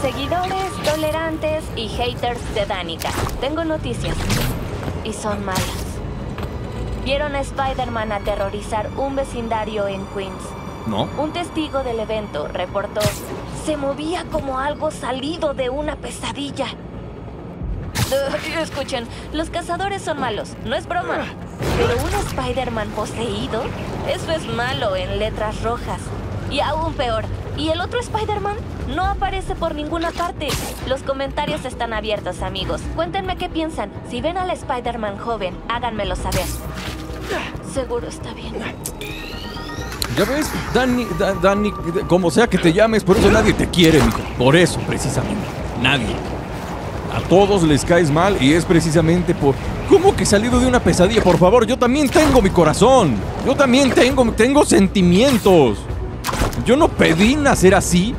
Seguidores, tolerantes y haters de Danica. Tengo noticias. Y son malas. Vieron a Spider-Man aterrorizar un vecindario en Queens. ¿No? Un testigo del evento reportó, se movía como algo salido de una pesadilla. Uh, escuchen, los cazadores son malos, no es broma. Pero un Spider-Man poseído, eso es malo en letras rojas. Y aún peor, ¿y el otro Spider-Man? No aparece por ninguna parte. Los comentarios están abiertos, amigos. Cuéntenme qué piensan. Si ven al Spider-Man joven, háganmelo saber. Seguro está bien. ¿Ya ves? Danny, Da- Danny, como sea que te llames, por eso nadie te quiere, mijo. Por eso, precisamente. Nadie. A todos les caes mal y es precisamente por... ¿Cómo que salido de una pesadilla? Por favor, yo también tengo mi corazón. Yo también tengo, tengo sentimientos. Yo no pedí nacer así.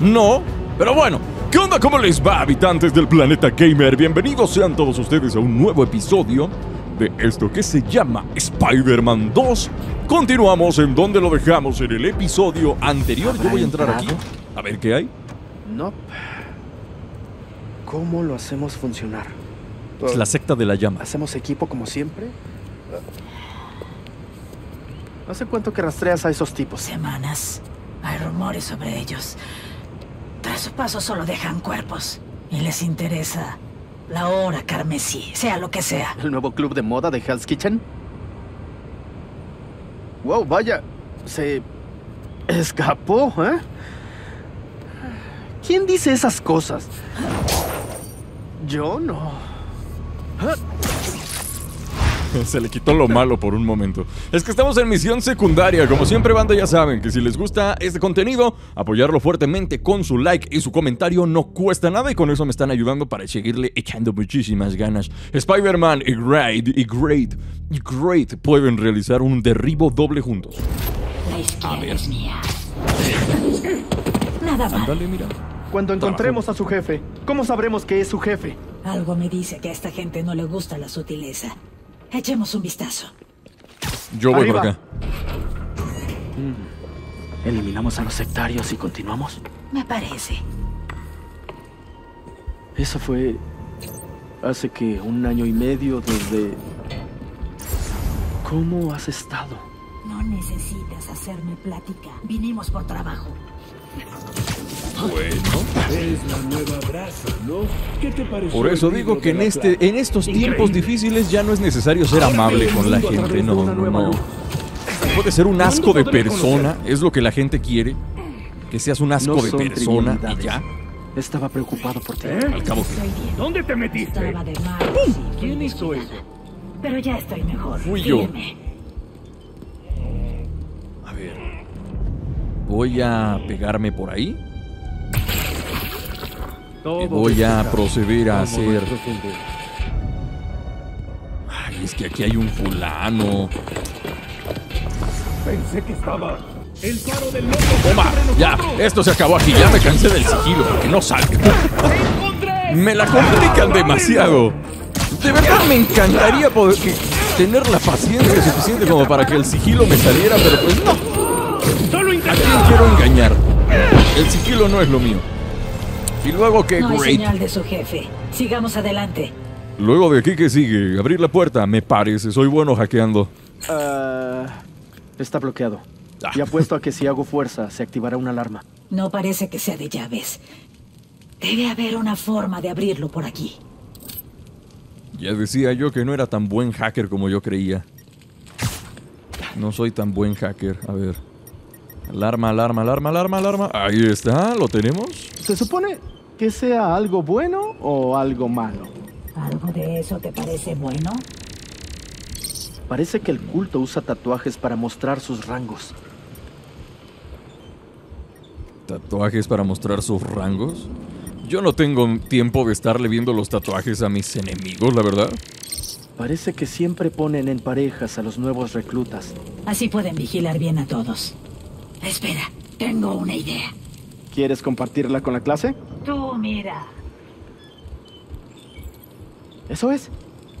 No. Pero bueno, ¿qué onda? ¿Cómo les va, habitantes del planeta gamer? Bienvenidos sean todos ustedes a un nuevo episodio de esto que se llama Spider-Man 2. Continuamos en donde lo dejamos en el episodio anterior. Yo voy a entrar aquí. A ver qué hay. No. ¿Cómo lo hacemos funcionar? Es la secta de la llama. ¿Hacemos equipo como siempre? ¿Hace cuánto que rastreas a esos tipos? Semanas. Hay rumores sobre ellos. Tras su paso solo dejan cuerpos. Y les interesa la hora carmesí, sea lo que sea. ¿El nuevo club de moda de Hell's Kitchen? Wow, vaya. Se escapó, ¿eh? ¿Quién dice esas cosas? Yo no. Se le quitó lo malo por un momento. Es que estamos en misión secundaria. Como siempre, banda, ya saben que si les gusta este contenido, apoyarlo fuertemente con su like y su comentario no cuesta nada. Y con eso me están ayudando para seguirle echando muchísimas ganas. Spider-Man y Great y Great y Great pueden realizar un derribo doble juntos. La izquierda ver. es mía. Nada mal. Ándale, mira. Cuando encontremos a su jefe, ¿cómo sabremos que es su jefe? Algo me dice que a esta gente no le gusta la sutileza. Echemos un vistazo. Yo voy Arriba. por acá. ¿Eliminamos a los sectarios y continuamos? Me parece. Eso fue hace que un año y medio desde... ¿Cómo has estado? No necesitas hacerme plática. Vinimos por trabajo. Es la nueva brasa, ¿no? ¿Qué te pareció Por eso digo que en este, en estos tiempos difíciles ya no es necesario ser amable con la gente. No, no, no. Puede ser un asco de persona, es lo que la gente quiere. Que seas un asco No de son persona y ya. Estaba preocupado por ti. Al cabo que Estoy bien. ¿Dónde te metiste? Estaba de mal. sí, fui ¿Quién hizo eso? Pero ya estoy mejor. Fui yo. Voy a pegarme por ahí. Todo voy a proceder a hacer. Ay, es que aquí hay un fulano. Pensé que estaba el faro del loco. Toma, ya, esto se acabó aquí. Ya me cansé del sigilo, porque no salga. Me la complican demasiado. De verdad me encantaría poder tener la paciencia suficiente como para que el sigilo me saliera, pero pues no. Quiero engañar? El sigilo no es lo mío. Y luego que No hay great. señal de su jefe. Sigamos adelante. Luego de aquí que sigue, abrir la puerta, me parece, soy bueno hackeando. Ah, está bloqueado. Ah. Y apuesto a que si hago fuerza, se activará una alarma. No parece que sea de llaves. Debe haber una forma de abrirlo por aquí. Ya decía yo que no era tan buen hacker como yo creía. No soy tan buen hacker. A ver. Alarma, alarma, alarma, alarma, alarma. Ahí está, lo tenemos. ¿Se supone que sea algo bueno o algo malo? ¿Algo de eso te parece bueno? Parece que el culto usa tatuajes para mostrar sus rangos. ¿Tatuajes para mostrar sus rangos? Yo no tengo tiempo de estarle viendo los tatuajes a mis enemigos, la verdad. Parece que siempre ponen en parejas a los nuevos reclutas. Así pueden vigilar bien a todos. Espera, tengo una idea. ¿Quieres compartirla con la clase? Tú mira. Eso es.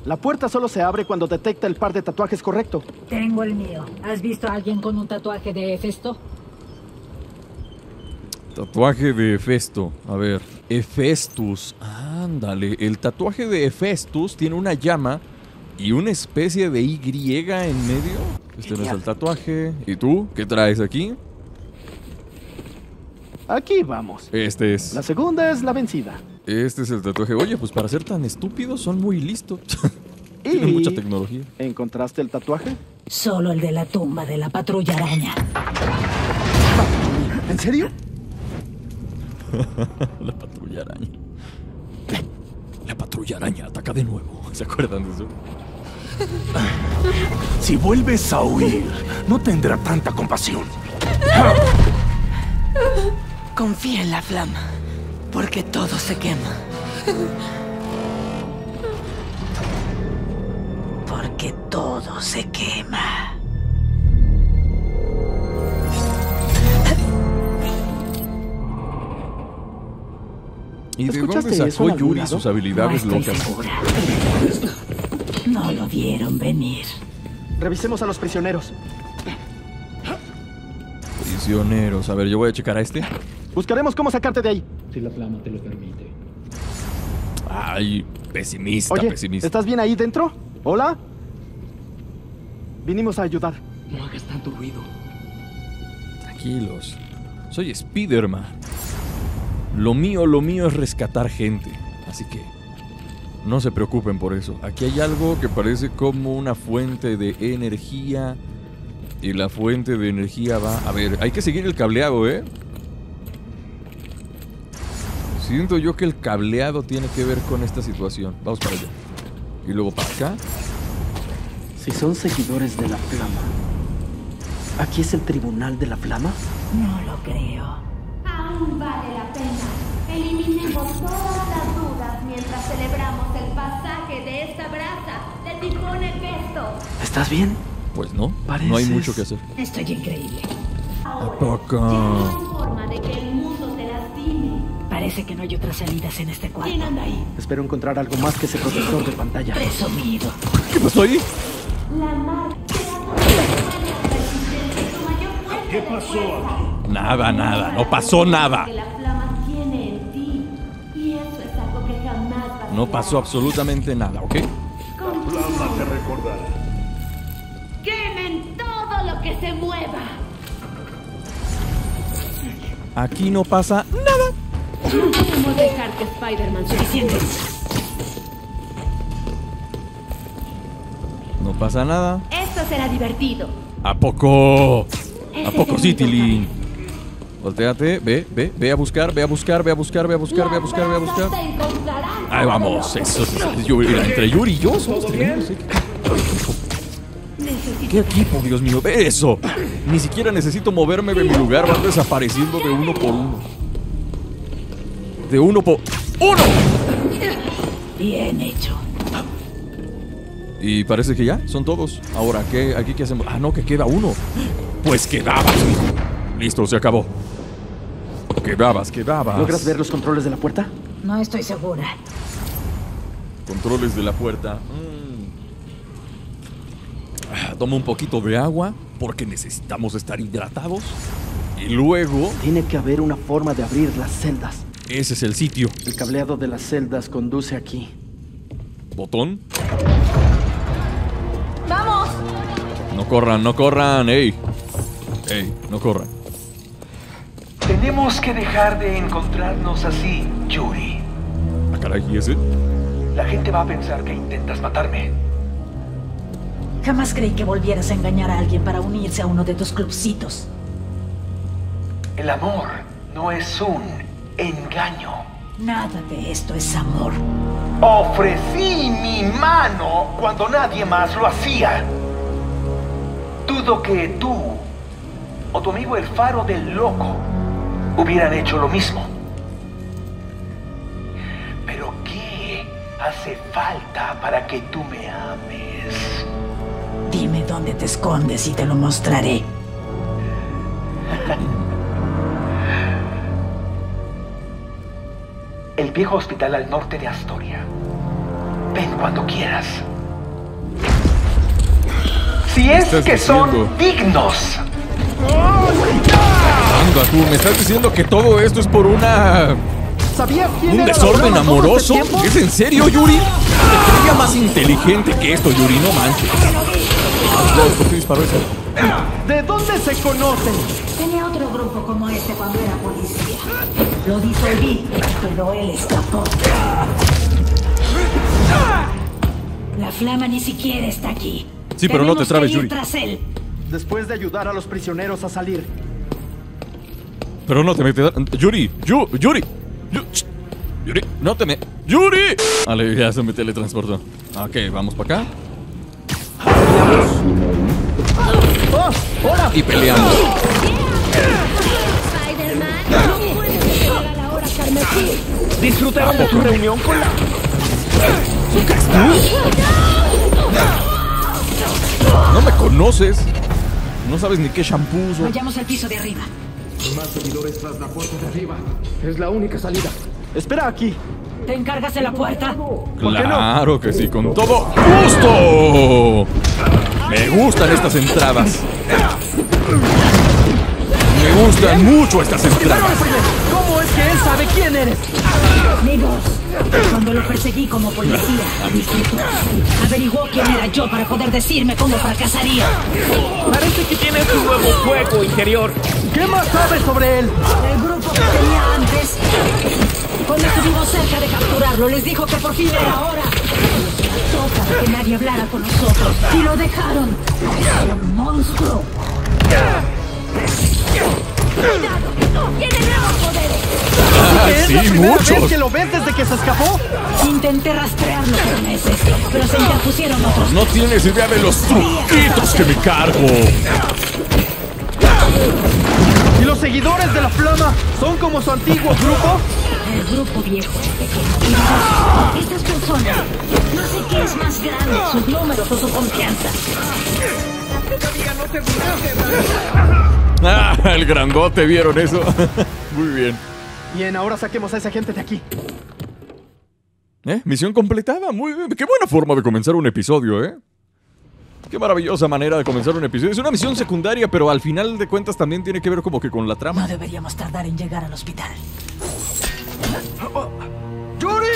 La puerta solo se abre cuando detecta el par de tatuajes correcto. Tengo el mío. ¿Has visto a alguien con un tatuaje de Hefesto? Tatuaje de Hefesto. A ver, Hefestus. Ándale. El tatuaje de Hefestus tiene una llama y una especie de Y en medio. Este no es el tatuaje. ¿Y tú? ¿Qué traes aquí? Aquí vamos. Este es. La segunda es la vencida. Este es el tatuaje. Oye, pues para ser tan estúpidos son muy listos. Tienen mucha tecnología. ¿Encontraste el tatuaje? Solo el de la tumba de la patrulla araña. ¿En serio? La patrulla araña. La patrulla araña ataca de nuevo. ¿Se acuerdan de eso? Si vuelves a huir, no tendrá tanta compasión. Confía en la flama, porque todo se quema. Porque todo se quema. ¿Y de dónde ¿Escuchaste eso en sacó Yuri sus habilidades locas? segura. No lo vieron venir. Revisemos a los prisioneros. Prisioneros. A ver, yo voy a checar a este. Buscaremos cómo sacarte de ahí. Si la flama te lo permite. Ay, pesimista, Oye, pesimista. ¿estás bien ahí dentro? ¿Hola? Vinimos a ayudar. No hagas tanto ruido. Tranquilos. Soy Spiderman. Lo mío, lo mío es rescatar gente. Así que no se preocupen por eso. Aquí hay algo que parece como una fuente de energía. Y la fuente de energía va... A ver, hay que seguir el cableado, ¿eh? Siento yo que el cableado tiene que ver con esta situación. Vamos para allá. Y luego para acá. Si son seguidores de la flama, ¿aquí es el tribunal de la flama? No lo creo. Aún vale la pena. Eliminemos todas las dudas mientras celebramos el pasaje de esta brasa de tifón Hefesto. ¿Estás bien? Pues no, no hay Pareces- mucho que hacer. Estoy increíble. ¿A poco? Forma de que el mundo te lastime. Parece que no hay otras salidas en este cuarto. ¿Quién anda ahí? Espero encontrar algo más que ese protector de pantalla. Presumido. ¿Qué pasó ahí? La mar ¿Qué pasó fuerza. Nada, nada, no pasó nada. No pasó absolutamente nada, ¿ok? Se mueva. Aquí no pasa nada. ¿Cómo dejar que Spider-Man Suficiente. No pasa nada. Esto será divertido. ¿A poco? ¿A poco Tilín? Volteate, ve, ve, ve a buscar, ve a buscar, ve a buscar, ve a buscar, ve a buscar, ve a buscar. Ahí vamos, eso mira, entre Yuri y yo somos tremendos, ¿eh? ¿Qué equipo, Dios mío? Ve eso. Ni siquiera necesito moverme de mi lugar, van desapareciendo de uno por uno. De uno por uno. Bien hecho. Y parece que ya, son todos. Ahora, ¿qué, ¿aquí qué hacemos? Ah, no, que queda uno. Pues quedabas, hijo. Listo, se acabó. Quedabas, quedabas. ¿Logras ver los controles de la puerta? No estoy segura. Controles de la puerta. Mm. Toma un poquito de agua porque necesitamos estar hidratados. Y luego, Tiene que haber una forma de abrir las celdas. ese es el sitio. El cableado de las celdas conduce aquí. Botón. ¡Vamos! No corran, no corran. Ey. Ey, no corran. Tenemos que dejar de encontrarnos así, Yuri. Ah, caray, ¿y ese? La gente va a pensar que intentas matarme. Jamás creí que volvieras a engañar a alguien para unirse a uno de tus clubcitos. El amor no es un engaño. Nada de esto es amor. Ofrecí mi mano cuando nadie más lo hacía. Dudo que tú o tu amigo el faro del loco hubieran hecho lo mismo. Pero ¿qué hace falta para que tú me ames? Dime dónde te escondes y te lo mostraré. El viejo hospital al norte de Astoria. Ven cuando quieras. Si es estás que son dignos. Anda, tú, ¿me estás diciendo que todo esto es por una... ¿Sabías quién un desorden este amoroso? ¿Es en serio, Yuri? Te creía más inteligente que esto, Yuri, no manches. ¿De dónde se conocen? Tenía otro grupo como este cuando era policía. Lo disolví, pero él escapó. La flama ni siquiera está aquí. Sí, pero no te trabes, Yuri. tras él. Después de ayudar a los prisioneros a salir. Pero no te metes... Yuri, Yu, Yuri. Yu- Yuri, no te me... ¡Yuri! Vale, ya se me teletransportó. Ok, vamos para acá. ¡Oh! ¡Hola! Y peleamos. ¿Disfrutaron de su reunión con la... No me conoces. No sabes ni qué shampoo uso. Vayamos al piso de arriba. Más seguidores tras la puerta de arriba. Es la única salida. Espera aquí. ¿Te encargas de la puerta? Claro que sí, con todo gusto. Me gustan estas entradas. Me gustan mucho estas entradas. ¿Cómo es que él sabe quién eres? Amigos, cuando lo perseguí como policía. Averiguó quién era yo para poder decirme cómo fracasaría. Parece que tiene su nuevo fuego interior. ¿Qué más sabes sobre él? El grupo que tenía antes, cuando estuvimos cerca de capturarlo, les dijo que por fin era hora. Toca para que nadie hablara con nosotros. Y lo dejaron. Era un monstruo. ¡Cuidado! ¡Tiene nuevos poderes! Ah, ¿Es sí, la primera muchos. vez que lo ves desde que se escapó? Intenté rastrearlo por meses, pero se interpusieron otros. No tienes idea de los truquitos que me cargo. ¿Y los seguidores de la flama son como su antiguo grupo? El grupo viejo es pequeño. Estas personas, no sé qué es más grande, sus números o su confianza. Ah, el grandote, ¿vieron eso? Muy bien. Bien, ahora saquemos a esa gente de aquí. ¿Eh? Misión completada. Muy bien. Qué buena forma de comenzar un episodio, ¿eh? Qué maravillosa manera de comenzar un episodio. Es una misión secundaria, pero al final de cuentas también tiene que ver como que con la trama. No deberíamos tardar en llegar al hospital. ¡Yuri!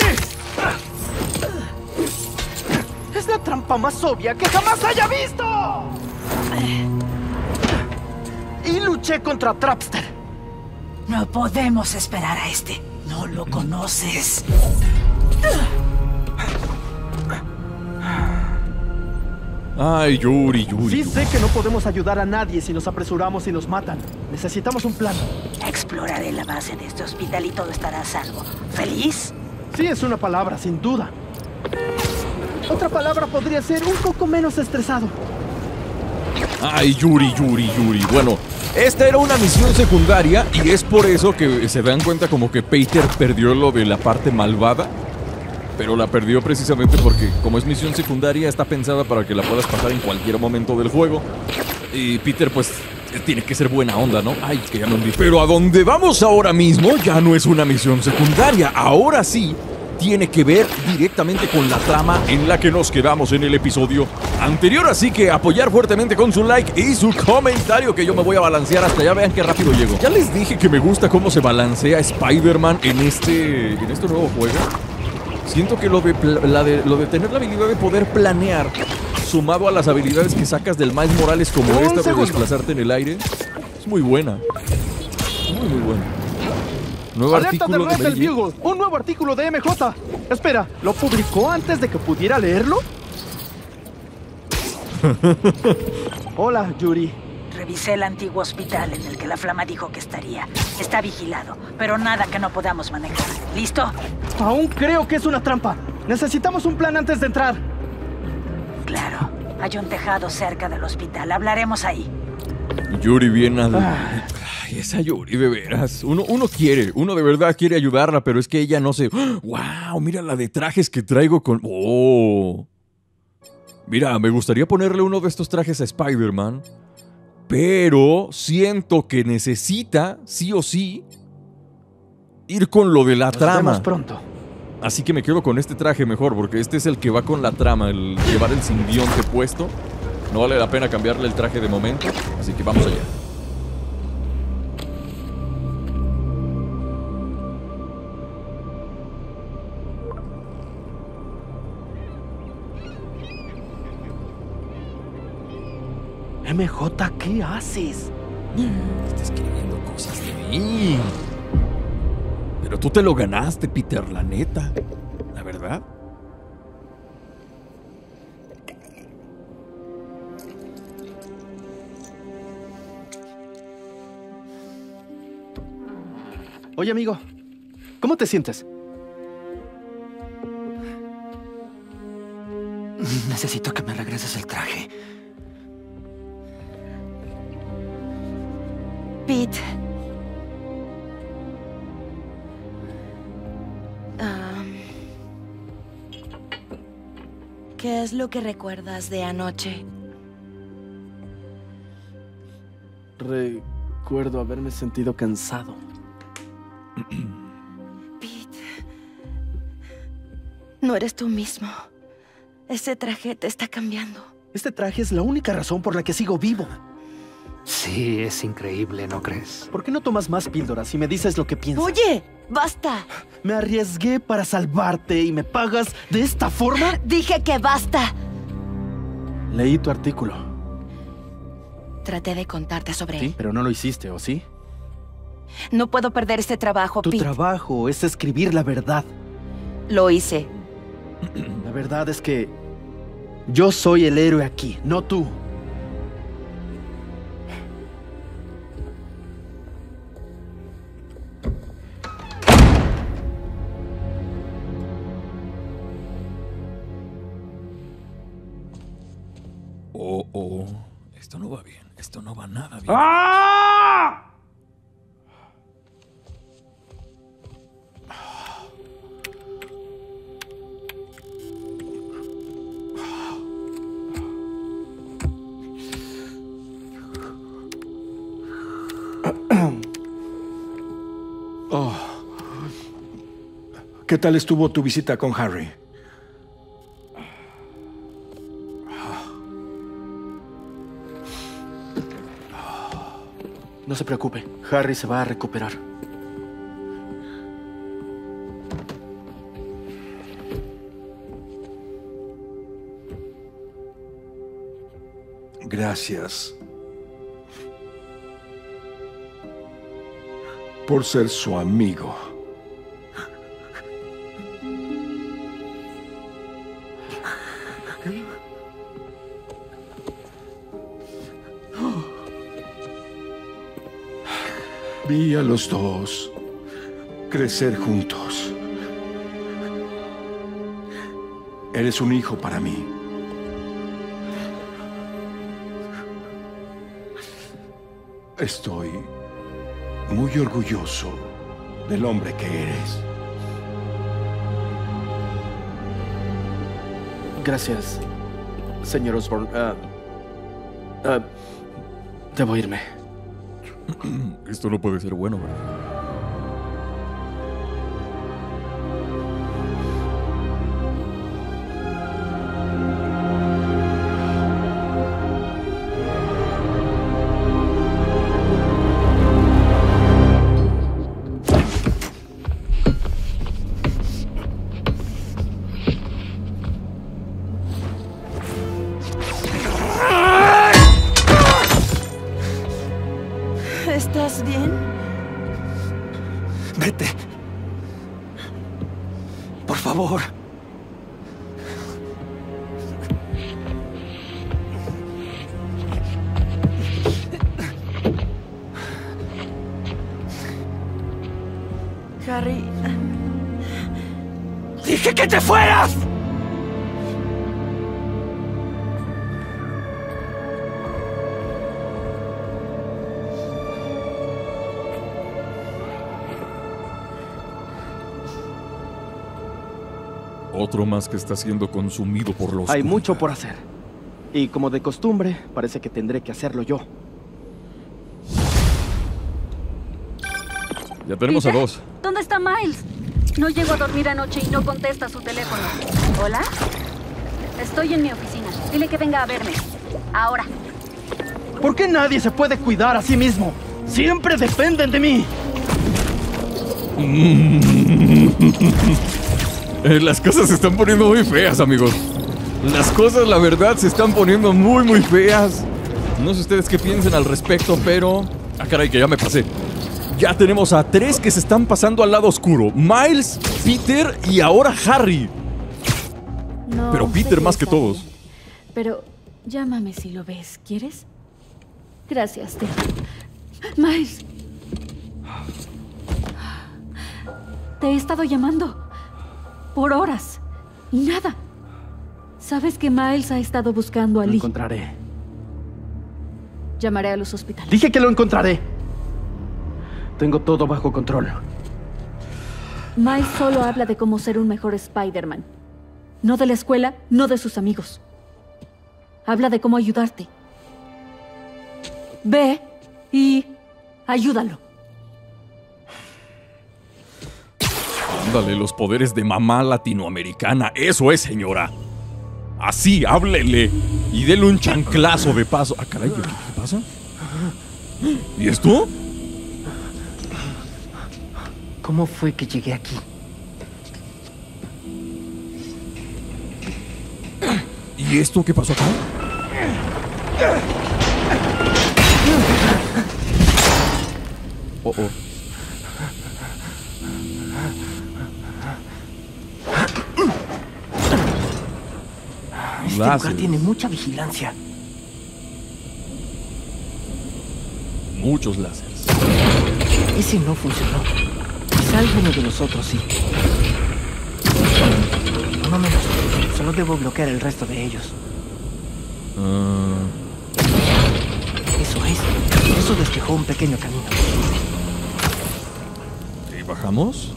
Es la trampa más obvia que jamás haya visto. Y luché contra Trapster. No podemos esperar a este. No lo conoces. Ay, Yuri, Yuri. Sí sé que no podemos ayudar a nadie si nos apresuramos y nos matan. Necesitamos un plan. Exploraré la base de este hospital y todo estará a salvo. ¿Feliz? Sí es una palabra, sin duda. Otra palabra podría ser un poco menos estresado. Ay, Yuri, Yuri, Yuri. Bueno, esta era una misión secundaria y es por eso que se dan cuenta como que Peter perdió lo de la parte malvada. Pero la perdió precisamente porque como es misión secundaria está pensada para que la puedas pasar en cualquier momento del juego. Y Peter pues tiene que ser buena onda, ¿no? Ay, que ya me hundí. Pero a donde vamos ahora mismo ya no es una misión secundaria. Ahora sí tiene que ver directamente con la trama en la que nos quedamos en el episodio anterior. Así que apoyar fuertemente con su like y su comentario que yo me voy a balancear hasta allá. Vean qué rápido llego. Ya les dije que me gusta cómo se balancea Spider-Man en este, en este nuevo juego. Siento que lo de, pla- la de- lo de tener la habilidad de poder planear, sumado a las habilidades que sacas del Miles Morales como esta de segundo. desplazarte en el aire, es muy buena. Muy, muy buena. Nuevo Alerta artículo de Jane. Bugle. Un nuevo artículo de MJ. Espera, ¿lo publicó antes de que pudiera leerlo? Hola, Yuri. Revisé el antiguo hospital en el que la flama dijo que estaría. Está vigilado, pero nada que no podamos manejar. ¿Listo? Aún creo que es una trampa. Necesitamos un plan antes de entrar. Claro. Hay un tejado cerca del hospital. Hablaremos ahí. Yuri bien al... Ay, esa Yuri, de veras. Uno, uno quiere, uno de verdad quiere ayudarla, pero es que ella no se... ¡Wow! Mira la de trajes que traigo con... ¡Oh! Mira, me gustaría ponerle uno de estos trajes a Spider-Man, pero siento que necesita, sí o sí, ir con lo de la Nos trama. vemos pronto. Así que me quedo con este traje mejor, porque este es el que va con la trama, el llevar el simbionte puesto. No vale la pena cambiarle el traje de momento, así que vamos allá. MJ, ¿qué haces? Está escribiendo cosas de mí. Pero tú te lo ganaste, Peter, la neta. La verdad. Oye, amigo, ¿cómo te sientes? Necesito que me regreses el traje. Pete. ¿Qué es lo que recuerdas de anoche? Recuerdo haberme sentido cansado. No eres tú mismo. Ese traje te está cambiando. Este traje es la única razón por la que sigo vivo. Sí, es increíble, ¿no crees? ¿Por qué no tomas más píldoras y me dices lo que piensas? Oye, basta. Me arriesgué para salvarte y me pagas de esta forma. Dije que basta. Leí tu artículo. Traté de contarte sobre Sí, él. pero no lo hiciste, ¿o sí? No puedo perder este trabajo, Tu Pete. trabajo es escribir la verdad. Lo hice. La verdad es que yo soy el héroe aquí, no tú. Oh, oh. Esto no va bien. Esto no va nada bien. ¡Ah! Oh. ¿Qué tal estuvo tu visita con Harry? No se preocupe, Harry se va a recuperar. Gracias por ser su amigo. A los dos crecer juntos. Eres un hijo para mí. Estoy muy orgulloso del hombre que eres. Gracias, señor Osborne. Ah, ah, debo irme. Esto no puede ser bueno, ¿verdad? Te fueras! Otro más que está siendo consumido por los. Hay mucho por hacer. Y como de costumbre, parece que tendré que hacerlo yo. Ya tenemos a dos. ¿Dónde está Miles? No llego a dormir anoche y no contesta su teléfono. ¿Hola? Estoy en mi oficina. Dile que venga a verme. Ahora. ¿Por qué nadie se puede cuidar a sí mismo? Siempre dependen de mí. Eh, Las cosas se están poniendo muy feas, amigos. Las cosas, la verdad, se están poniendo muy, muy feas. No sé ustedes qué piensen al respecto, pero... Ah, caray, que ya me pasé. Ya tenemos a tres que se están pasando al lado oscuro. Miles, Peter y ahora Harry. No, Pero Peter más que todos. bien. Pero llámame si lo ves, ¿quieres? Gracias, Teo. Miles. Te he estado llamando. Por horas. Y nada. Sabes que Miles ha estado buscando a Lo Lee. encontraré. Llamaré a los hospitales. Dije que lo encontraré. Tengo todo bajo control. Miles solo habla de cómo ser un mejor Spider-Man. No de la escuela, no de sus amigos. Habla de cómo ayudarte. Ve y ayúdalo. Ándale, los poderes de mamá latinoamericana. Eso es, señora. Así, háblele. Y dele un chanclazo de paso. Ah, caray, ¿qué, qué pasa? ¿Y esto? ¿Cómo fue que llegué aquí? ¿Y esto qué pasó acá? Oh, oh. Este Láser. lugar tiene mucha vigilancia. Muchos láseres. Ese no funcionó. Quizá alguno de los otros sí. No menos. Solo debo bloquear el resto de ellos. Ah, Eso es. Eso despejó un pequeño camino. ¿Y bajamos?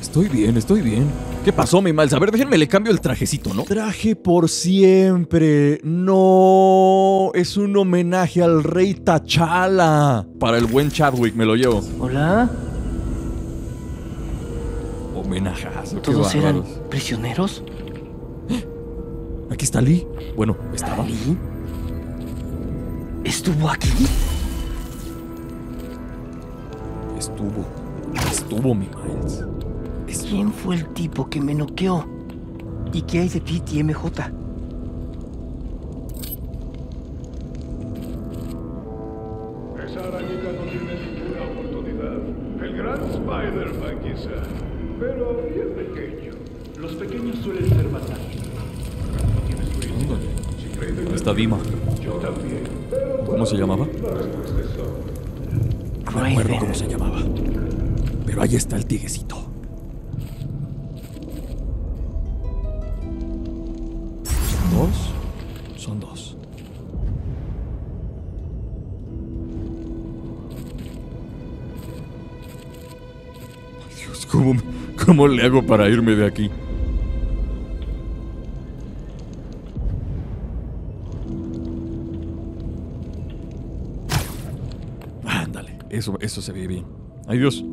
Estoy bien, estoy bien. ¿Qué pasó, mi Miles? A ver, déjenme le cambio el trajecito, ¿no? Traje por siempre. No, es un homenaje al rey T'Challa. Para el buen Chadwick, me lo llevo. Hola. Homenajazo, qué ¿Todos eran prisioneros? Aquí está Lee. Bueno, estaba. ¿Lee? ¿Estuvo aquí? Estuvo. Estuvo, mi Miles. ¿Quién fue el tipo que me noqueó? ¿Y qué hay de Pete y ¿Son dos? Son dos. Dios, ¿cómo, ¿cómo le hago para irme de aquí? Ándale, eso, eso se ve bien. Ay Dios.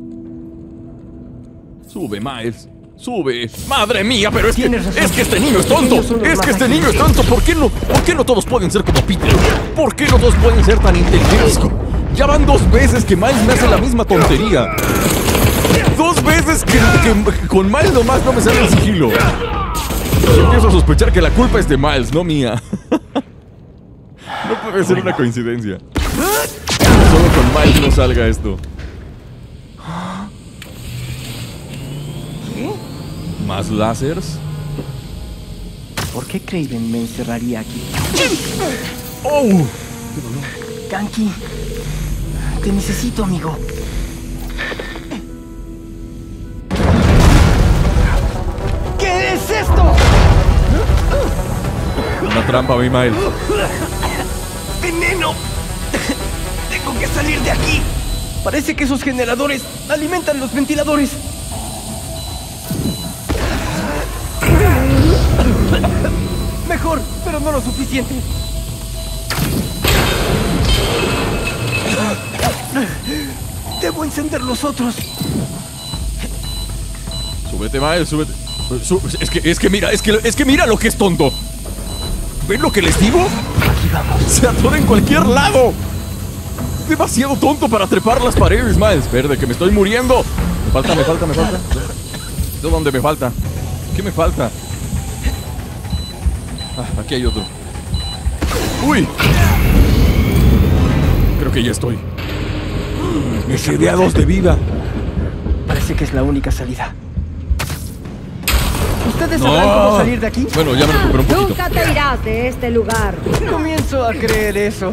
Sube, Miles. Sube. Madre mía, pero es que, es que este niño es tonto. Es que este niño es tonto. ¿Por qué no? ¿Por qué no todos pueden ser como Peter? ¿Por qué no todos pueden ser tan inteligentes? Ya van dos veces que Miles me hace la misma tontería. Dos veces que, que con Miles nomás no me sale el sigilo. Yo empiezo a sospechar que la culpa es de Miles, no mía. No puede ser una coincidencia. Solo con Miles no salga esto. ¿Más lásers? ¿Por qué Craven me encerraría aquí? ¡Oh! Kanki, te necesito, amigo. ¿Qué es esto? Una trampa, mi. ¡Veneno! Tengo que salir de aquí. Parece que esos generadores alimentan los ventiladores. Pero no lo suficiente. Debo encender los otros. Súbete, Miles, súbete. Sú- es que, es que mira, es que, es que mira lo que es tonto. ¿Ven lo que les digo? Se atora en cualquier lado. Demasiado tonto para trepar las paredes, Miles. Verde, que me estoy muriendo. Me falta, me falta, me falta. ¿De dónde me falta? ¿Qué me falta? Ah, aquí hay otro. ¡Uy! Creo que ya estoy. Me quedé a dos de vida. Parece que es la única salida. ¿Ustedes No. sabrán cómo salir de aquí? Bueno, ya me recuperé un poquito. Nunca te irás de este lugar. Comienzo a creer eso.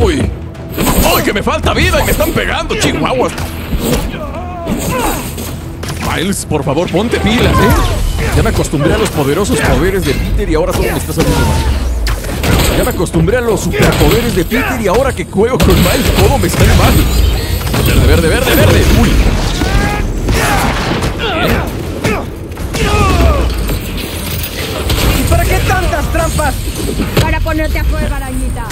¡Uy! ¡Uy, que me falta vida y me están pegando, chihuahuas! Miles, por favor, ponte pilas, ¿eh? Ya me acostumbré a los poderosos poderes de Peter y ahora todo me está saliendo mal. Ya me acostumbré a los superpoderes de Peter y ahora que juego con Miles todo me sale mal. Verde, verde, verde, verde. ¡Uy! ¿Y para qué tantas trampas? Para ponerte a prueba, arañita.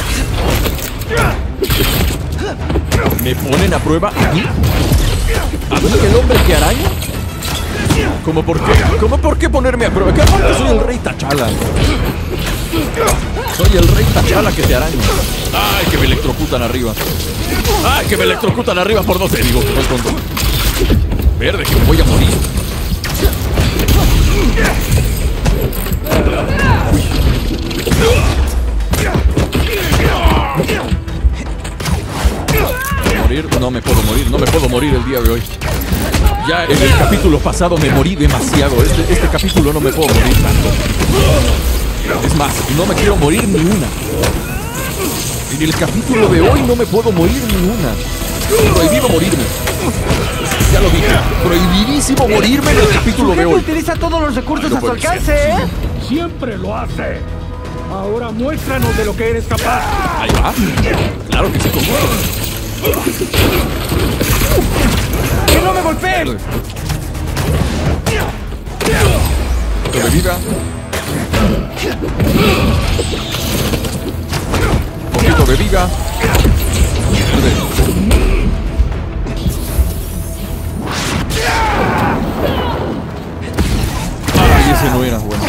¿Me ponen a prueba a mí? ¿A mí, el hombre que araña? ¿Cómo por qué? ¿Cómo por qué ponerme a prueba? Que aparte soy el rey Tachala. Soy el rey Tachala que te araña. Ay, que me electrocutan arriba. Ay, que me electrocutan arriba por dos te digo. Verde, que voy a morir. Morir, no me puedo morir, no me puedo morir el día de hoy. Ya en el capítulo pasado me morí demasiado. Este, este capítulo no me puedo morir tanto. Es más, no me quiero morir ni una. En el capítulo de hoy no me puedo morir ni una. Prohibido morirme. Ya lo dije. Prohibidísimo morirme en el capítulo de hoy. utiliza todos los recursos No a su puede ser. alcance, ¿eh? Siempre lo hace. Ahora muéstranos de lo que eres capaz. Ahí va. Claro que sí, con gusto. ¡Que no me golpeen! Vida. Poquito de vida. Ay, ese no era bueno.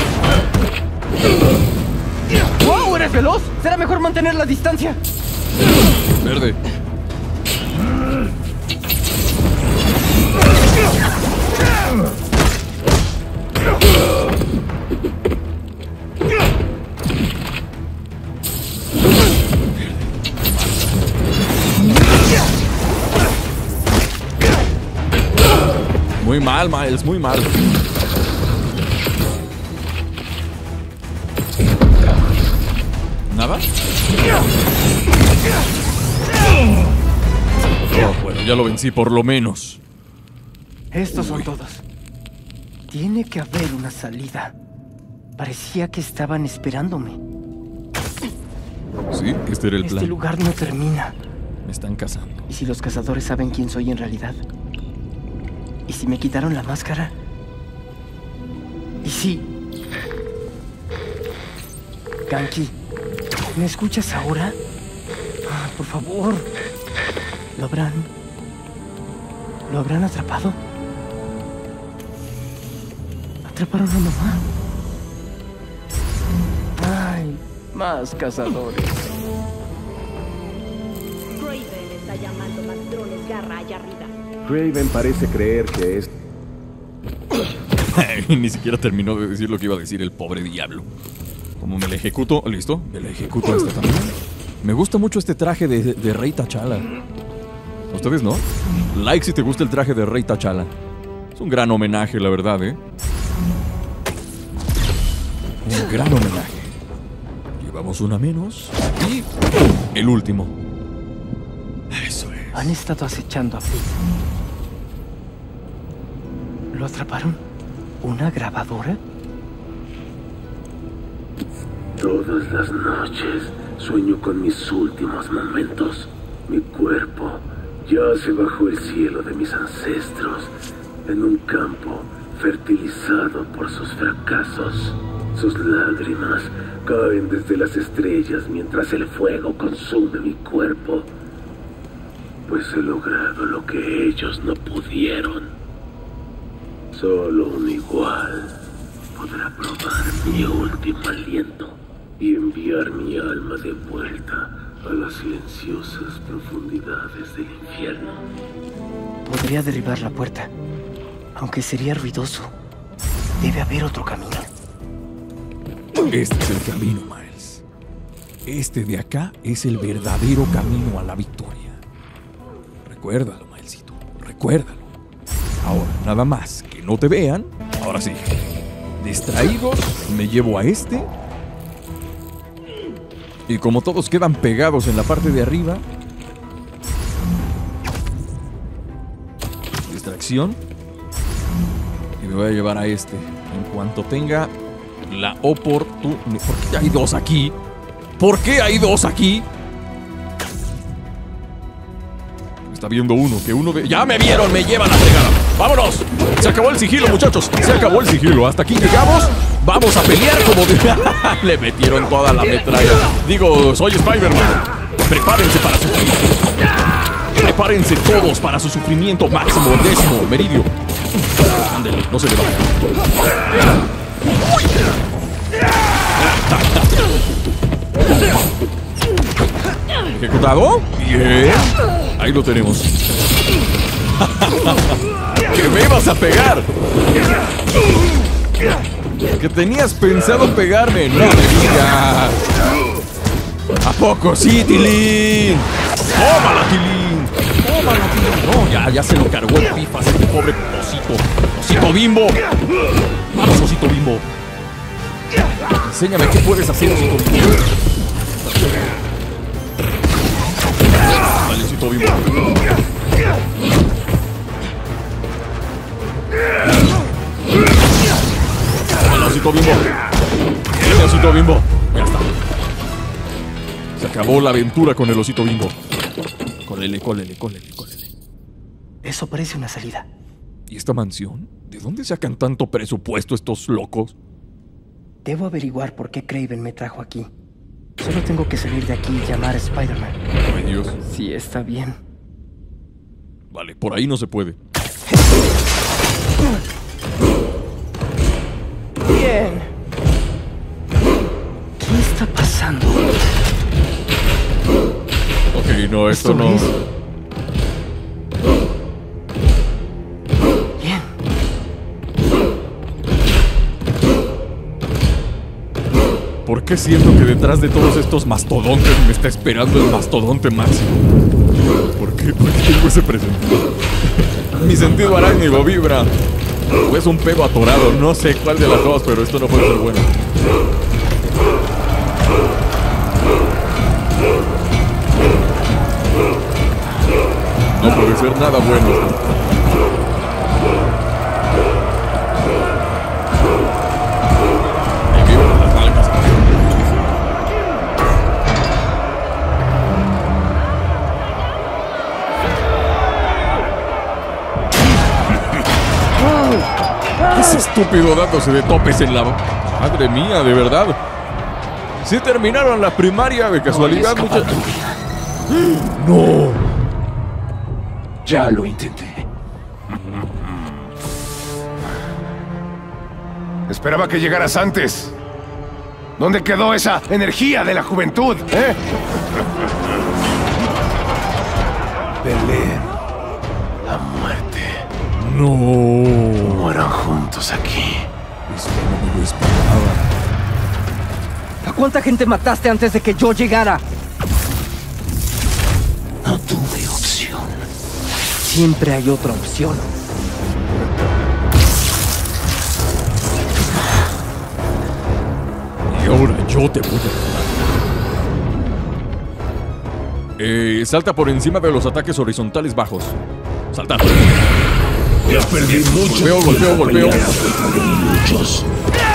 ¡Wow! ¡Eres veloz! Será mejor mantener la distancia. Verde. Mal, Miles, muy mal. ¿Nada? Oh, bueno, ya lo vencí por lo menos. Estos son todos. Tiene que haber una salida. Parecía que estaban esperándome. Sí, este era el Este plan. lugar no termina. Me están cazando. ¿Y si los cazadores saben quién soy en realidad? ¿Y si me quitaron la máscara? ¿Y si... Ganki, ¿me escuchas ahora? Ah, por favor. ¿Lo habrán... ¿Lo habrán atrapado? ¿Atraparon a mamá? Ay, más cazadores. Craven está llamando más drones garra allá arriba. Craven parece creer que es Ni siquiera terminó de decir lo que iba a decir el pobre diablo. Como me la ejecuto, listo, me la ejecuto esta también. Me gusta mucho este traje de, de Rey Tachala. ¿A ustedes no? Like si te gusta el traje de Rey Tachala. Es un gran homenaje, la verdad, ¿eh? Un gran homenaje. Llevamos una menos. Y el último. Eso es. Han estado acechando a Pete. ¿Lo atraparon? ¿Una grabadora? Todas las noches sueño con mis últimos momentos. Mi cuerpo yace bajo el cielo de mis ancestros, en un campo fertilizado por sus fracasos. Sus lágrimas caen desde las estrellas mientras el fuego consume mi cuerpo, pues he logrado lo que ellos no pudieron. Solo un igual podrá probar mi último aliento y enviar mi alma de vuelta a las silenciosas profundidades del infierno. Podría derribar la puerta, aunque sería ruidoso. Debe haber otro camino. Este es el camino, Miles. Este de acá es el verdadero camino a la victoria. Recuérdalo, Milesito. Recuérdalo. Ahora, nada más no te vean. Ahora sí. Distraídos, me llevo a este. Y como todos quedan pegados en la parte de arriba. Distracción. Y me voy a llevar a este. En cuanto tenga la oportunidad. ¿Por qué hay dos aquí? ¿Por qué hay dos aquí? Está viendo uno, que uno ve. ¡Ya me vieron! ¡Me llevan la fregada! ¡Vámonos! Se acabó el sigilo, muchachos. Se acabó el sigilo. Hasta aquí llegamos. Vamos a pelear como de. Le metieron toda la metralla. Digo, soy Spider-Man. Prepárense para sufrir. Prepárense todos para su sufrimiento máximo, décimo, meridio. Ándele, no se le vaya. ¿Ejecutado? Bien. Ahí lo tenemos. ¿Que me ibas a pegar? Que tenías pensado pegarme. No me digas. ¿A poco sí, Tilín? ¡Tómala, Tilín! ¡Tómala, Tilín! No, ya, ya se lo cargó el pifas este pobre osito. ¡Osito bimbo! ¡Vamos, osito bimbo! Enséñame qué puedes hacer, osito bimbo. Dale, osito bimbo. Dale, osito bimbo. Dale, osito bimbo. Ya está. Se acabó la aventura con el osito bimbo. Cólele, cólele, cólele, cólele. Eso parece una salida. ¿Y esta mansión? ¿De dónde sacan tanto presupuesto estos locos? Debo averiguar por qué Craven me trajo aquí. Solo tengo que salir de aquí y llamar a Spider-Man. Ay, Dios. Si está bien. Vale, por ahí no se puede. Bien. ¿Qué está pasando? Ok, no, esto Esto no. es- Bien. ¿Por qué siento que detrás de todos estos mastodontes me está esperando el mastodonte máximo? ¿Por qué? ¿Por qué tengo ese presentido? Mi sentido arácnido vibra. Es un pego atorado, no sé cuál de las dos, pero esto no puede ser bueno. No puede ser nada bueno. Ese estúpido dándose de topes en la... Madre mía, de verdad. Sí terminaron la primaria de casualidad, muchachos. No. Ya lo intenté. Esperaba que llegaras antes. ¿Dónde quedó esa energía de la juventud, eh? No. Mueran juntos aquí. Esto no me lo esperaba. ¿A cuánta gente mataste antes de que yo llegara? No tuve opción. Siempre hay otra opción. Y ahora yo te voy a matar. Eh, salta por encima de los ataques horizontales bajos. Salta. Ya perdí mucho. Golpeo, golpeo, golpeo. Muchos.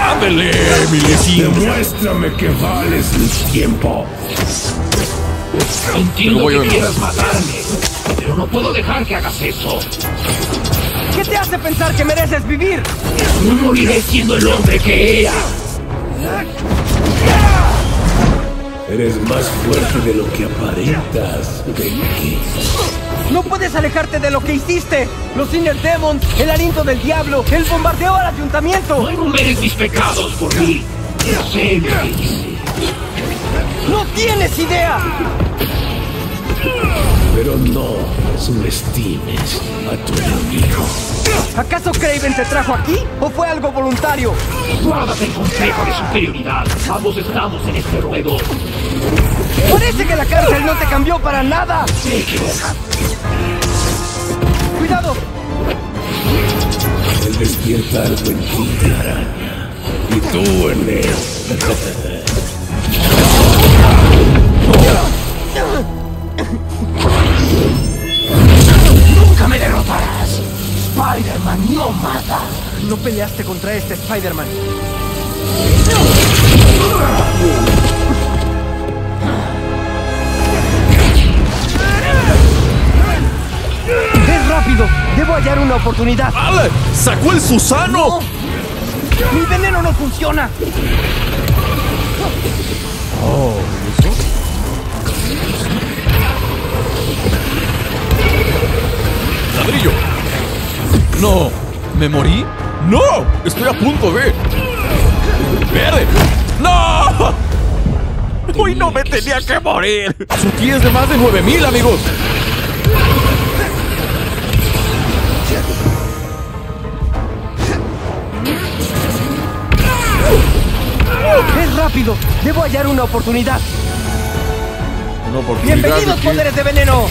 ¡Ándele, milesín! Demuéstrame que vales mi tiempo. Entiendo voy a- que quieras matarme, pero no puedo dejar que hagas eso. ¿Qué te hace pensar que mereces vivir? No moriré siendo el hombre que era. Eres más fuerte de lo que aparentas, Becky. No puedes alejarte de lo que hiciste. Los Inner Demons, el aliento del diablo, el bombardeo al ayuntamiento. No enumeres mis pecados por mí. Ya sé lo que hice. ¡No tienes idea! Pero no subestimes a tu enemigo. ¿Acaso Craven te trajo aquí o fue algo voluntario? Guárdate el consejo de superioridad. Ambos estamos en este ruedo. Parece que la cárcel no te cambió para nada. Se equivoca. Despierta algo en araña. Y tú en él. ¡Nunca me derrotarás! Spider-Man no mata. No peleaste contra este Spider-Man. ¡Es rápido! ¡Debo hallar una oportunidad! ¡Ale! ¡Sacó el Susano! ¡Mi veneno no funciona! Oh, ¿y eso? ¡Ladrillo! ¡No! ¿Me morí? ¡No! Estoy a punto de... ¡Verde! ¡No! ¡Uy, no me tenía que morir! Su es de más de 9000, amigos. ¡Es rápido! ¡Debo hallar una oportunidad! Una oportunidad ¡Bienvenidos, de que- poderes de veneno!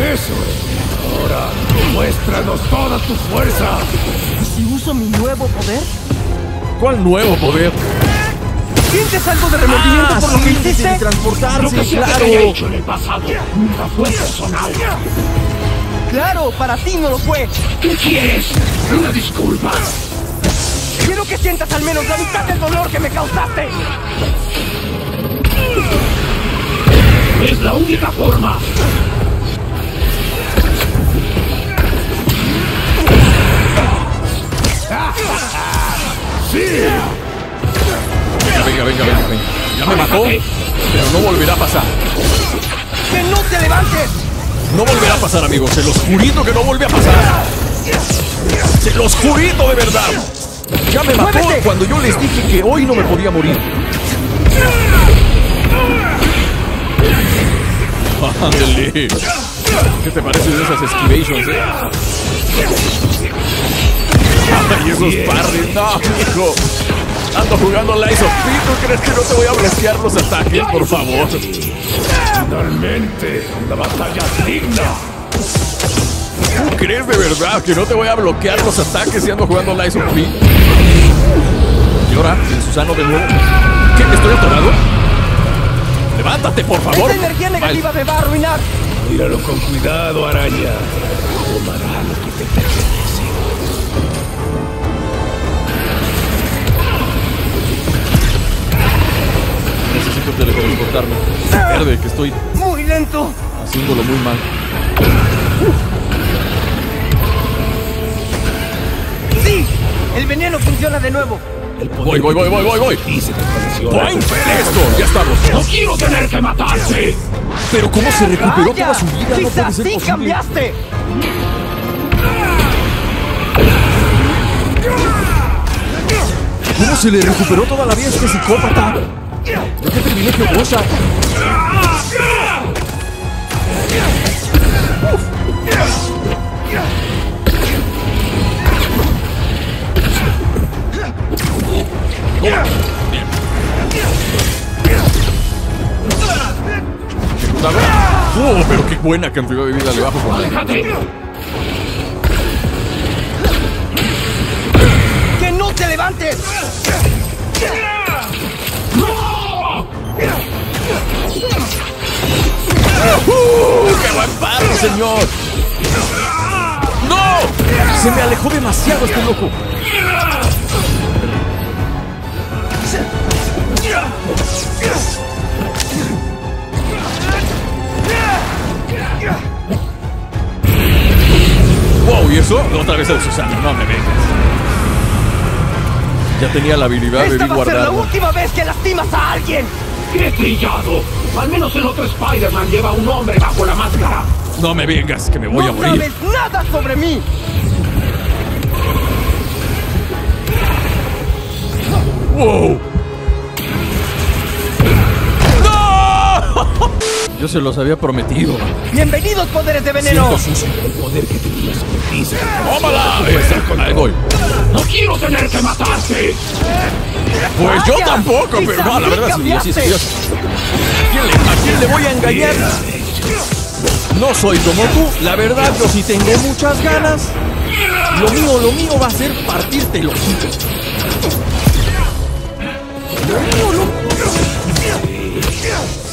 Eso es. Ahora, muéstranos toda tu fuerza. ¿Y si uso mi nuevo poder? ¿Cuál nuevo poder? ¿Sientes algo de remordimiento Ah, por lo que sí, hiciste? de transportarse, Lo que que claro. haya hecho en el pasado nunca fue personal. Claro, para ti no lo fue. ¿Qué quieres? Una disculpa. Quiero que sientas al menos la mitad del dolor que me causaste. Es la única forma. ¡Sí! Venga, venga, venga, venga, venga. Ya me mató, pero no volverá a pasar. ¡Que no te levantes! No volverá a pasar, amigos. Se los jurito que no vuelve a pasar. Se los jurito de verdad. Ya me mató ¡Muévete! cuando yo les dije que hoy no me podía morir. Ándale. ¿Qué te parece de esas esquivations, eh? Ay, esos parries. No, hijo. Ando jugando Lies of P. ¿Tú crees que no te voy a bloquear los ataques, por favor? Finalmente, una batalla digna. ¿Tú crees de verdad que no te voy a bloquear los ataques si ando jugando Lies of P? Y ahora, el Susano de nuevo. ¿Qué? ¿Estoy atorado? ¡Levántate, por favor! Esta energía negativa me va a arruinar. Míralo con cuidado, araña. Tomará lo que te pertenece. Necesito teletransportarme. Verde, que estoy Muy lento. haciéndolo muy mal. ¡Sí! El veneno funciona de nuevo. Voy, voy, voy, voy, voy, voy. ¡Boing! ¡Esto! ¡Ya estamos! No quiero tener que matarte. Pero ¿cómo se recuperó ¡Vaya! toda su vida? No puede ¡Quizás ser sí posible. cambiaste! ¿Cómo se le recuperó toda la vida a este psicópata? ¿De qué privilegio goza? Buena cantidad de vida le bajo con. ¡Que no te levantes! ¡Uh! ¡Qué buen paro, señor! ¡No! Se me alejó demasiado este loco. ¡Wow! ¿Y eso? Otra vez el Susana. No me vengas. Ya tenía la habilidad, ¡Esta debí va a ser la última vez que lastimas a alguien! ¡Qué trillado! Al menos el otro Spider-Man lleva un hombre bajo la máscara. No me vengas, que me voy a ¡No morir. sabes nada sobre mí! ¡Wow! Yo se los había prometido. ¡Bienvenidos, poderes de veneno! Siento sucio el poder que tenías sobre ti. ¡Tómala! Esa, ahí voy. ¡No quiero tener que matarte! Pues yo tampoco, pero no, la verdad sí, sí, sí. ¿A quién le, a quién le voy a engañar? No soy como tú, la verdad yo sí tengo muchas ganas. Lo mío, lo mío va a ser partirte los hocico.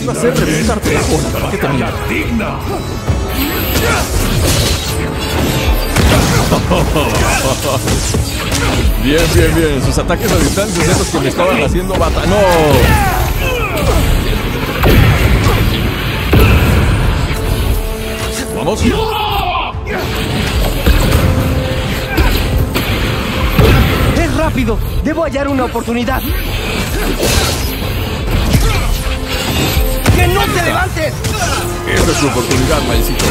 Va a ser reventarte la cola, ¿para qué te miento? digna! Bien, bien, bien. Sus ataques a distancia, esos que me estaban haciendo bata. ¡No! Vamos. ¡Es rápido! ¡Debo hallar una oportunidad! No te levantes! Esta es su oportunidad, Milesito.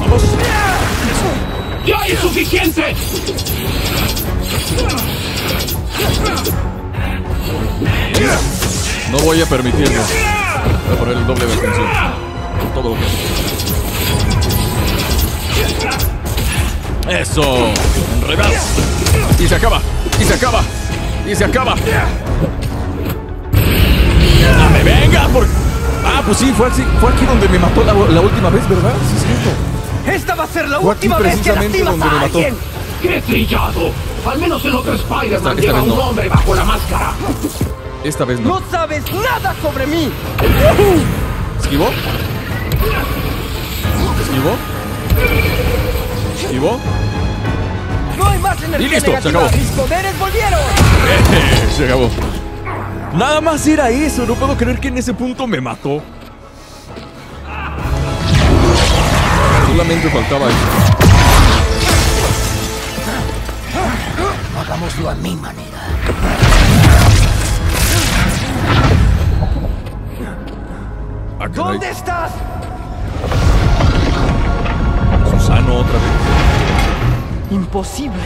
Vamos. ¡Ya es suficiente! No voy a permitirlo. Voy a poner el doble de atención. Por todo lo que. Eso. Enredado. Y se acaba. Y se acaba. Y se acaba. ¡Dame, venga! Por... Pues sí, fue, así- fue aquí donde me mató la, la última vez, ¿verdad? Sí, es cierto. ¡Esta va a ser la Fue última vez que lastimas donde a me mató. alguien! ¡Qué trillado! Al menos el otro Spider-Man lleva un no. hombre bajo la máscara. Esta vez no. ¡No sabes nada sobre mí! ¿Esquivó? ¿Esquivó? ¿Esquivó? ¡No hay más energía Y listo, se negativa! acabó. ¡Mis poderes volvieron! Eh, Se acabó. Nada más era eso, no puedo creer que en ese punto me mató. Solamente faltaba eso. Hagámoslo a mi manera. Ah. ¿Dónde estás? Susano otra vez. Imposible.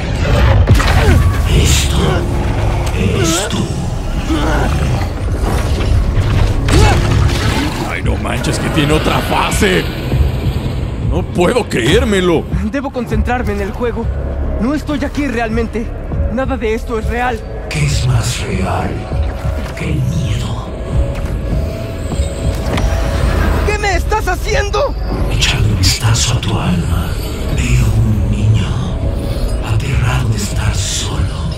Esto es tú. Ay, no manches, que tiene otra fase. No puedo creérmelo. Debo concentrarme en el juego. No estoy aquí realmente. Nada de esto es real. ¿Qué es más real que el miedo? ¿Qué me estás haciendo? Echando un vistazo a tu alma, veo un niño aterrado de estar solo,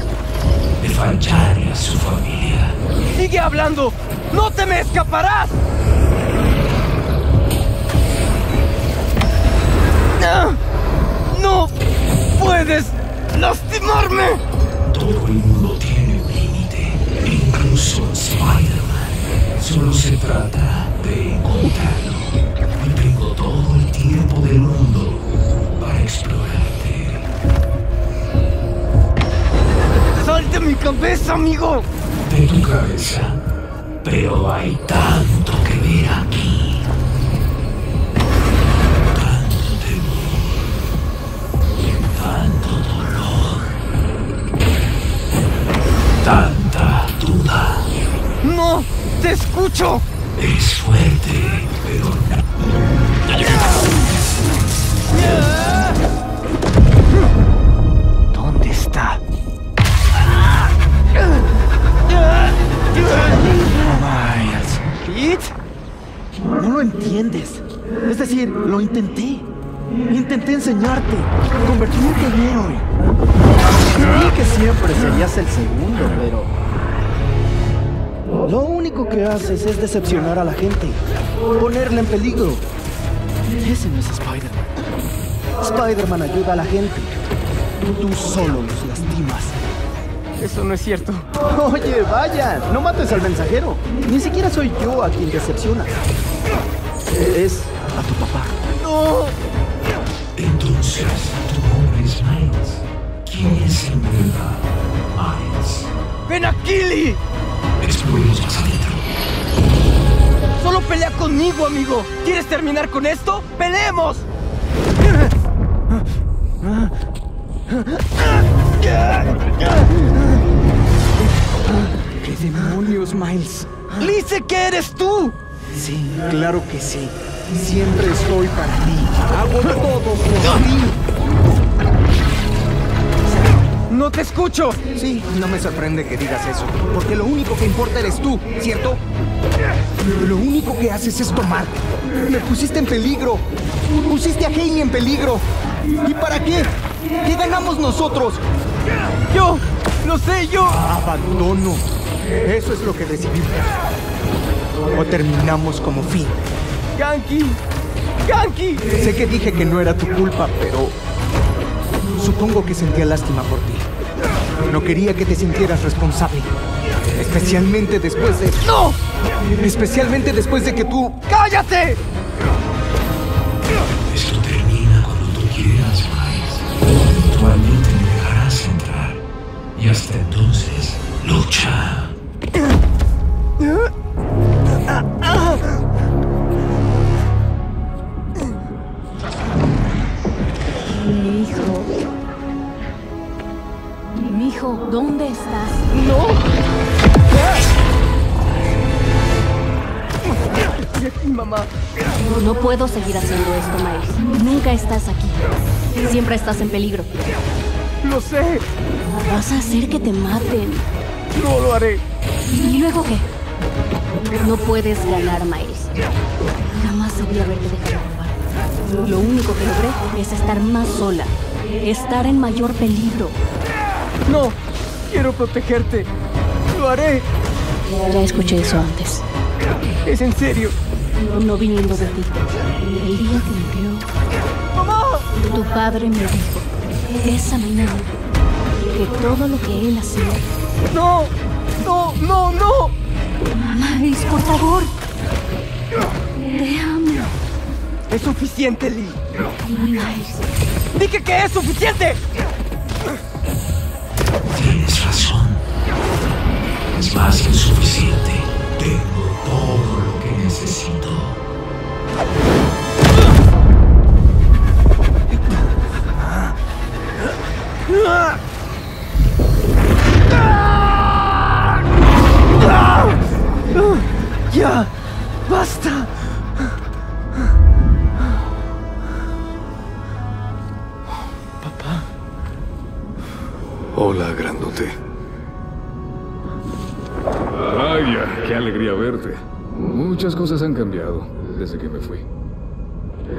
de fallarle a su familia. Sigue hablando. ¡No te me escaparás! ¡No! ¡No puedes lastimarme! Todo el mundo tiene un límite, incluso Spider-Man. Solo se trata de encontrarlo. Y tengo todo el tiempo del mundo para explorarte. ¡Sal de mi cabeza, amigo! De tu cabeza. Pero hay tanto escucho! Eres fuerte, haces es decepcionar a la gente, ponerla en peligro. Ese no es Spider-Man. Spider-Man ayuda a la gente. Tú solo los lastimas. Eso no es cierto. Oye, vaya, no mates al mensajero. Ni siquiera soy yo a quien decepciona. Es a tu papá. ¡No! entonces tu nombre es Miles. ¿Quién es en verdad Miles? ¡Ven aquí, Lee! Más adentro. Pelea conmigo, amigo. ¿Quieres terminar con esto? ¡Peleemos! ¿Qué demonios, Miles? ¡Lee, sé que eres tú! Sí, claro que sí. Siempre estoy para ti. Hago todo por ti. ¡No te escucho! Sí, no me sorprende que digas eso, porque lo único que importa eres tú, ¿cierto? Lo único que haces es tomar. Me pusiste en peligro. Pusiste a Heini en peligro. ¿Y para qué? ¿Qué ganamos nosotros? ¡Yo! ¡Lo sé, yo! Abandono. Eso es lo que decidimos. O terminamos como fin. ¡Ganki! ¡Ganki! Sé que dije que no era tu culpa, pero supongo que sentía lástima por ti. No quería que te sintieras responsable. Especialmente después de... ¡No! Especialmente después de que tú... ¡Cállate! Esto termina cuando tú quieras, Miles. Tu amigo te me dejarás entrar. Y hasta entonces, lucha. ¿Dónde estás? ¡No! Mamá. No puedo seguir haciendo esto, Miles. Nunca estás aquí. Siempre estás en peligro. Lo sé. Vas a hacer que te maten. No lo haré. ¿Y luego qué? No puedes ganar, Miles. Jamás debí haberte dejado robar. Lo único que logré es estar más sola. Estar en mayor peligro. No. Quiero protegerte. Lo haré. Ya escuché eso antes. Es en serio. No viniendo de ti. El día que murió, ¡Mamá! tu padre me dijo, esa mañana, que todo lo que él hacía... ¡No! ¡No! ¡No! ¡No! Miles, por favor. Te amo. Es suficiente, Lee. ¡Dije que es suficiente! Es más que suficiente. Tengo todo lo que necesito. ¡Ya! ¡Basta! Hola, grandote. Qué alegría verte. Muchas cosas han cambiado desde que me fui.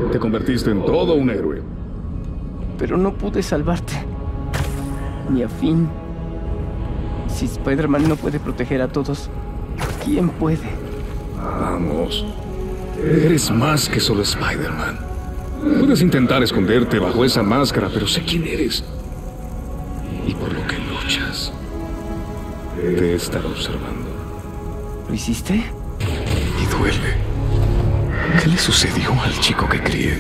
Te convertiste en todo un héroe. Pero no pude salvarte. Ni a fin. Si Spider-Man no puede proteger a todos, ¿quién puede? Vamos. Eres más que solo Spider-Man. Puedes intentar esconderte bajo esa máscara, pero sé quién eres. Y por lo que luchas. Te he estado observando. ¿Lo hiciste? Y duele. ¿Qué le sucedió al chico que crié?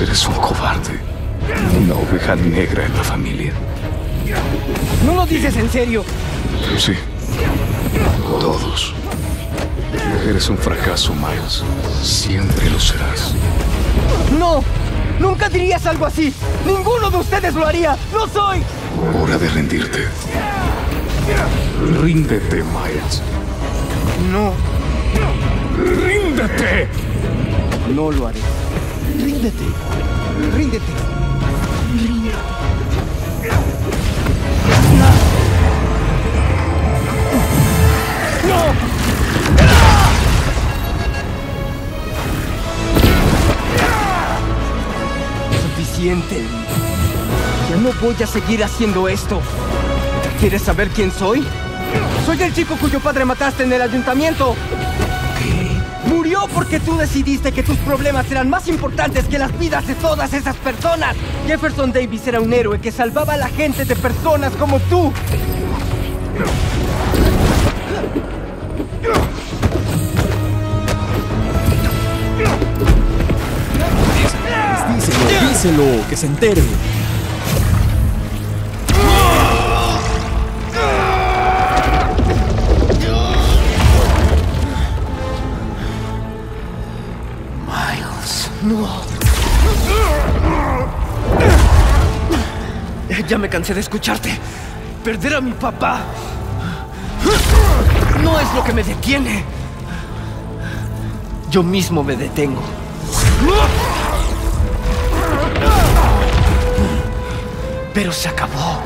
Eres un cobarde. Una oveja negra en la familia. ¿No lo dices en serio? Sí. Todos. Eres un fracaso, Miles. Siempre lo serás. ¡No! ¡Nunca dirías algo así! ¡Ninguno de ustedes lo haría! ¡No soy! Hora de rendirte. Ríndete, Miles. No. ¡Ríndete! No lo haré. Ríndete. Ríndete. Suficiente. Ya no voy a seguir haciendo esto. ¿Quieres saber quién soy? Soy el chico cuyo padre mataste en el ayuntamiento. Murió porque tú decidiste que tus problemas eran más importantes que las vidas de todas esas personas. Jefferson Davis era un héroe que salvaba a la gente de personas como tú. Díselo, díselo, que se entere. Ya me cansé de escucharte. Perder a mi papá no es lo que me detiene. yo mismo me detengo. Pero se acabó.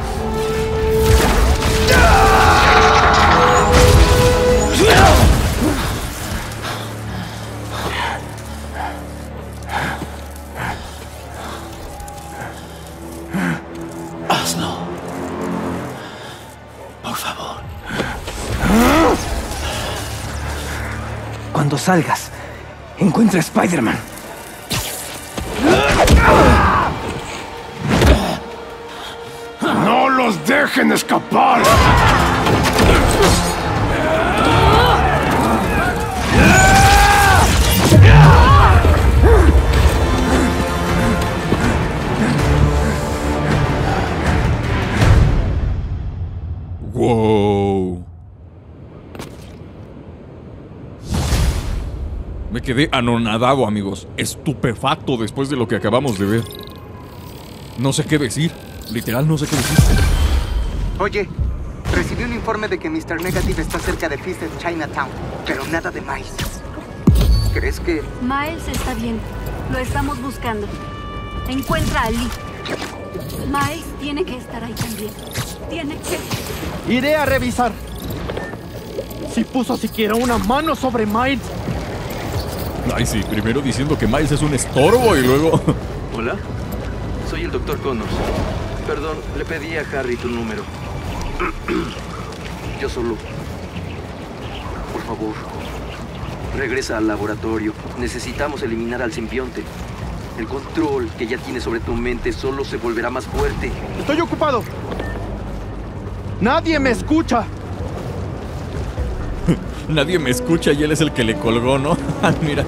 Cuando salgas, encuentra a Spider-Man. ¡No los dejen escapar! Wow. Me quedé anonadado, amigos. Estupefacto después de lo que acabamos de ver. No sé qué decir. Literal, no sé qué decir. Oye, recibí un informe de que Mr. Negative está cerca de Fisted Chinatown, pero nada de Miles. ¿Crees que...? Miles está bien. Lo estamos buscando. Encuentra a Lee. Miles tiene que estar ahí también. Tiene que... Iré a revisar. Si puso siquiera una mano sobre Miles. Ay, sí, primero diciendo que Miles es un estorbo y luego. Hola, soy el doctor Connors. Perdón, le pedí a Harry tu número. Yo solo. Por favor, regresa al laboratorio. Necesitamos eliminar al simbionte. El control que ya tienes sobre tu mente solo se volverá más fuerte. Estoy ocupado. Nadie me escucha. Nadie me escucha y él es el que le colgó, ¿no? Ah, Mira.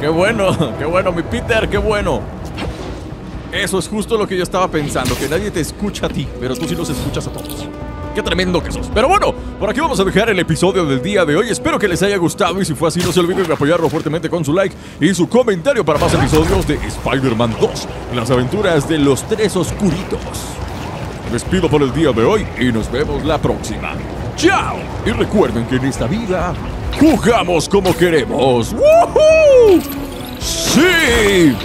Qué bueno, qué bueno, mi Peter, qué bueno. Eso es justo lo que yo estaba pensando, que nadie te escucha a ti, pero tú sí los escuchas a todos. Qué tremendo que sos. Pero bueno, por aquí vamos a dejar el episodio del día de hoy. Espero que les haya gustado y si fue así, no se olviden de apoyarlo fuertemente con su like y su comentario para más episodios de Spider-Man 2, las aventuras de los tres oscuritos. Me despido por el día de hoy y nos vemos la próxima. ¡Chao! Y recuerden que en esta vida jugamos como queremos. ¡Woohoo! ¡Sí!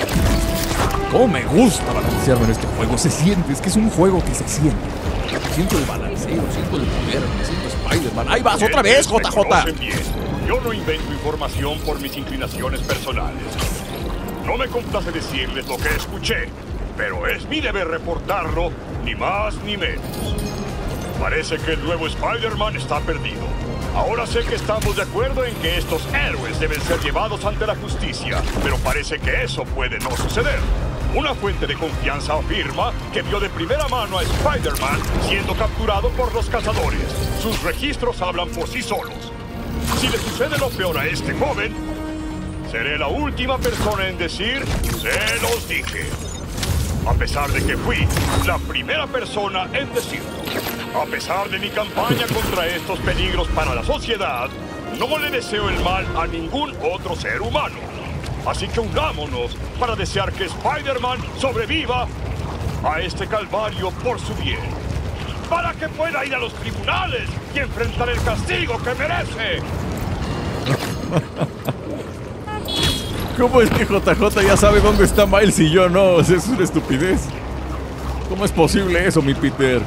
¡Cómo me gusta balancearme en este juego! Se siente, es que es un juego que se siente. Siento el balanceo, siento el poder, siento Spider-Man. ¡Ahí vas otra vez, JJ! Yo no invento información por mis inclinaciones personales. No me complace decirles lo que escuché, pero es mi deber reportarlo, ni más ni menos. Parece que el nuevo Spider-Man está perdido. Ahora sé que estamos de acuerdo en que estos héroes deben ser llevados ante la justicia, pero parece que eso puede no suceder. Una fuente de confianza afirma que vio de primera mano a Spider-Man siendo capturado por los cazadores. Sus registros hablan por sí solos. Si le sucede lo peor a este joven, seré la última persona en decir, se los dije. A pesar de que fui la primera persona en decirlo. A pesar de mi campaña contra estos peligros para la sociedad, no le deseo el mal a ningún otro ser humano. Así que unámonos para desear que Spider-Man sobreviva a este calvario por su bien. Para que pueda ir a los tribunales y enfrentar el castigo que merece. ¿Cómo es que JJ ya sabe dónde está Miles y yo no? Es una estupidez. ¿Cómo es posible eso, mi Peter?